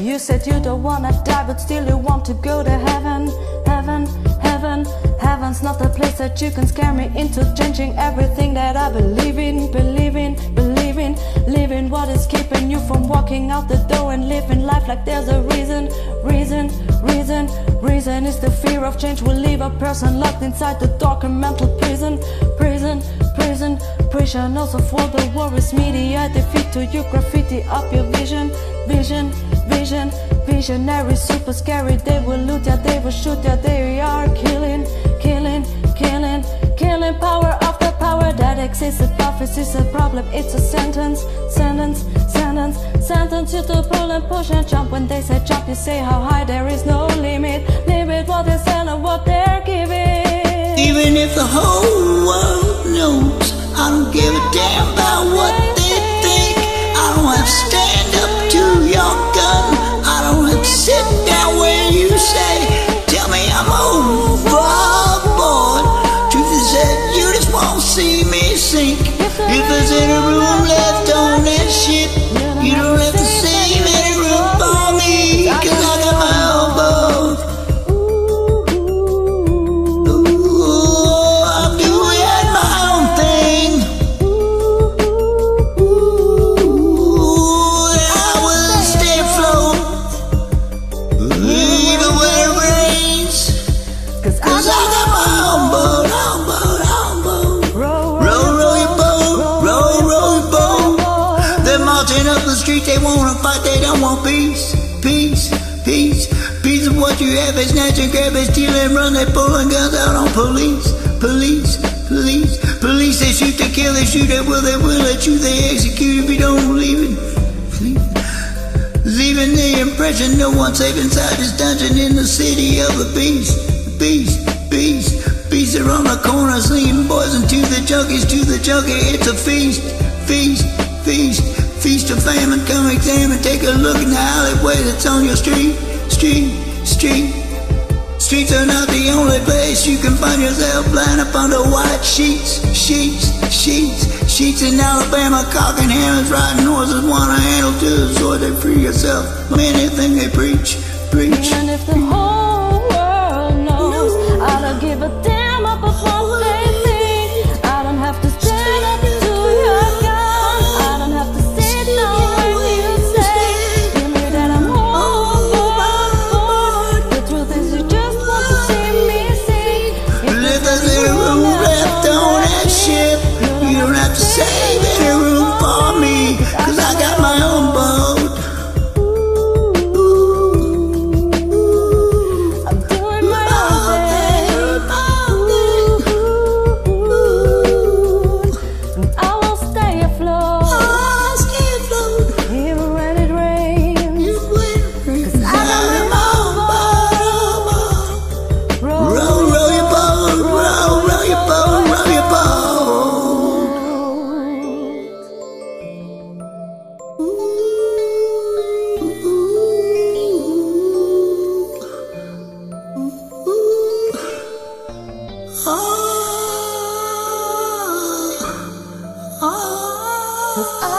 You said you don't wanna die, but still you want to go to heaven, heaven, heaven. Heaven's not the place that you can scare me into changing everything that I believe in, believe in, believe in. Living what is keeping you from walking out the door and living life like there's a reason, reason, reason. Reason is the fear of change will leave a person locked inside the dark and mental prison, prison, Prison also for the worries media defeat to you graffiti up your vision, vision, vision. Visionary, super scary. They will loot ya, they will shoot ya. They are killing, killing, killing, killing. Power after power that exists us is a problem. It's a sentence, sentence, sentence, sentence. You to pull and push and jump. When they say jump, you say how high. There is no limit, limit what they sell and what they're giving. Even if the whole world knows, I don't give a damn about what they think. I don't have to stand up to your gun. I don't have to sit down where you say, tell me I'm overboard. Truth is that you just won't see me sink. If there's any want peace, peace, peace. Peace of what you have, they snatch and grab, they steal and run, they pulling guns out on police, police, police, police. They shoot, they kill, they shoot at will, they will at you, they execute if you don't leave it. Leaving the impression no one's safe inside this dungeon in the city of the beast, beast, beast. Beasts are on the corner, slinging poison to the junkies, to the junkie. It's a feast, feast, feast, feast of famine. Come examine, take a look in the alleyway that's on your street, street, street. Streets are not the only place you can find yourself blind up under white sheets, sheets, sheets, sheets in Alabama, cocking hammers, riding horses, want to handle to the sword they free yourself. Anything they preach, preach. Cause I